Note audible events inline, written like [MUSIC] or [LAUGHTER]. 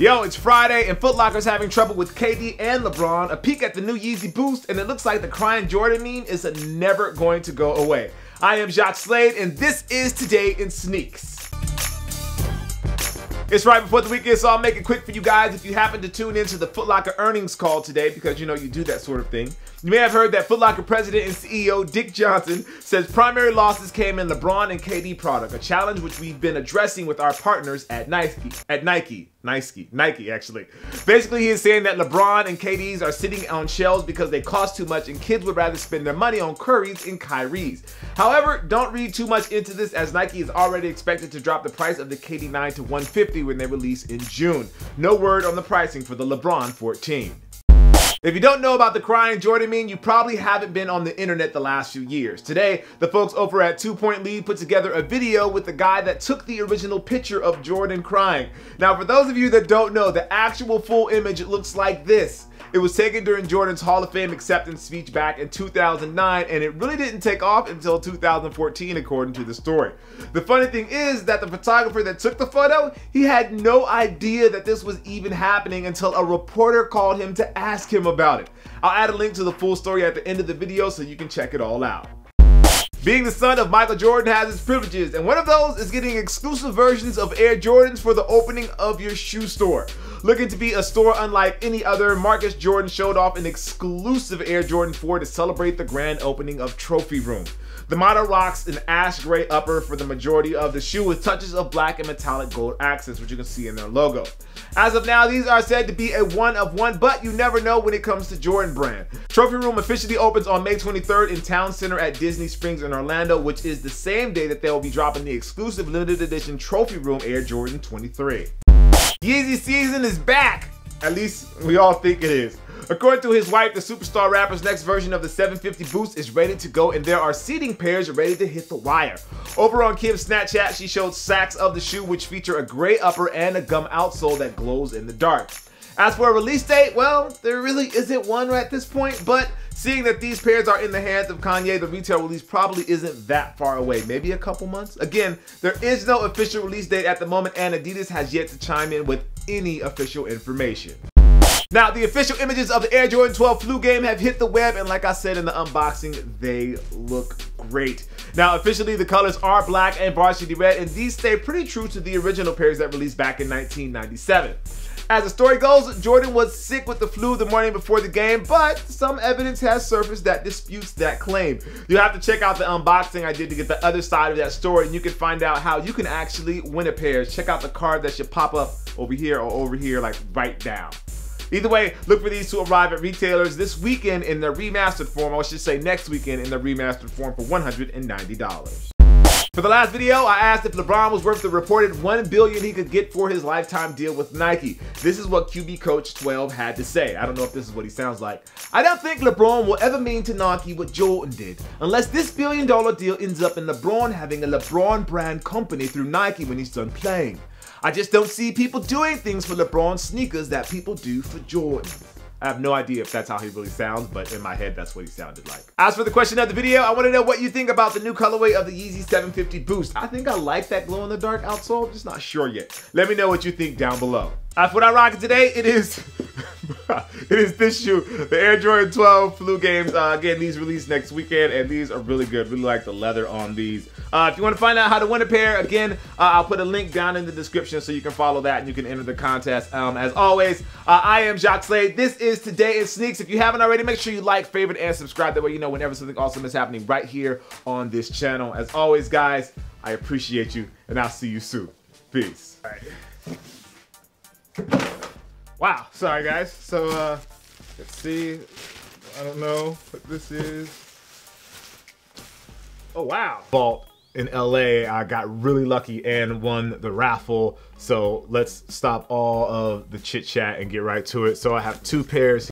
Yo, it's Friday and Foot Locker's having trouble with KD and LeBron. A peek at the new Yeezy Boost and it looks like the crying Jordan meme is never going to go away. I am Jacques Slade and this is Today in Sneaks. It's right before the weekend, so I'll make it quick for you guys if you happen to tune into the Foot Locker earnings call today because you know you do that sort of thing. You may have heard that Foot Locker president and CEO Dick Johnson says primary losses came in LeBron and KD product, a challenge which we've been addressing with our partners at Nike. At Nike. Nike. Nike, actually. Basically, he is saying that LeBron and KD's are sitting on shelves because they cost too much and kids would rather spend their money on Curry's and Kyrie's. However, don't read too much into this as Nike is already expected to drop the price of the KD9 to 150 when they release in June. No word on the pricing for the LeBron 14. If you don't know about the crying Jordan meme, you probably haven't been on the internet the last few years. Today, the folks over at Two Point Lead put together a video with the guy that took the original picture of Jordan crying. Now, for those of you that don't know, the actual full image looks like this. It was taken during Jordan's Hall of Fame acceptance speech back in 2009, and it really didn't take off until 2014, according to the story. The funny thing is that the photographer that took the photo, he had no idea that this was even happening until a reporter called him to ask him about it. I'll add a link to the full story at the end of the video so you can check it all out. Being the son of Michael Jordan has its privileges, and one of those is getting exclusive versions of Air Jordans for the opening of your shoe store. Looking to be a store unlike any other, Marcus Jordan showed off an exclusive Air Jordan 4 to celebrate the grand opening of Trophy Room. The model rocks an ash gray upper for the majority of the shoe with touches of black and metallic gold accents, which you can see in their logo. As of now, these are said to be a one of one, but you never know when it comes to Jordan brand. Trophy Room officially opens on May 23rd in Town Center at Disney Springs in Orlando, which is the same day that they will be dropping the exclusive limited edition Trophy Room Air Jordan 23. Yeezy season is back! At least we all think it is. According to his wife, the superstar rapper's next version of the 750 Boost is ready to go and there are seeding pairs ready to hit the wire. Over on Kim's Snapchat, she showed sacks of the shoe which feature a gray upper and a gum outsole that glows in the dark. As for a release date, well, there really isn't one at this point, but seeing that these pairs are in the hands of Kanye, the retail release probably isn't that far away, maybe a couple months. Again, there is no official release date at the moment and Adidas has yet to chime in with any official information. Now, the official images of the Air Jordan 12 flu game have hit the web, and like I said in the unboxing, they look great. Now, officially, the colors are black and varsity red, and these stay pretty true to the original pairs that released back in 1997. As the story goes, Jordan was sick with the flu the morning before the game, but some evidence has surfaced that disputes that claim. You have to check out the unboxing I did to get the other side of that story, and you can find out how you can actually win a pair. Check out the card that should pop up over here or over here, like right now. Either way, look for these to arrive at retailers this weekend in their remastered form, or I should say next weekend in their remastered form for $190. For the last video, I asked if LeBron was worth the reported 1 billion he could get for his lifetime deal with Nike. This is what QB Coach 12 had to say. I don't know if this is what he sounds like. I don't think LeBron will ever mean to Nike what Jordan did, unless this billion dollar deal ends up in LeBron having a LeBron brand company through Nike when he's done playing. I just don't see people doing things for LeBron sneakers that people do for Jordan. I have no idea if that's how he really sounds, but in my head, that's what he sounded like. As for the question of the video, I want to know what you think about the new colorway of the Yeezy 750 Boost. I think I like that glow-in-the-dark outsole, I'm just not sure yet. Let me know what you think down below. As for what I rock today, it is [LAUGHS] [LAUGHS] it is this shoe, the Air Jordan 12 Flu Games. Uh, again, these release next weekend, and these are really good. Really like the leather on these. Uh, if you want to find out how to win a pair, again, uh, I'll put a link down in the description so you can follow that and you can enter the contest. Um, as always, uh, I am Jacques Slade. This is Today in Sneaks. If you haven't already, make sure you like, favorite, and subscribe. That way you know whenever something awesome is happening right here on this channel. As always, guys, I appreciate you, and I'll see you soon. Peace. Wow, sorry guys. So uh, let's see. I don't know what this is. Oh wow. Vault in LA, I got really lucky and won the raffle. So let's stop all of the chit chat and get right to it. So I have two pairs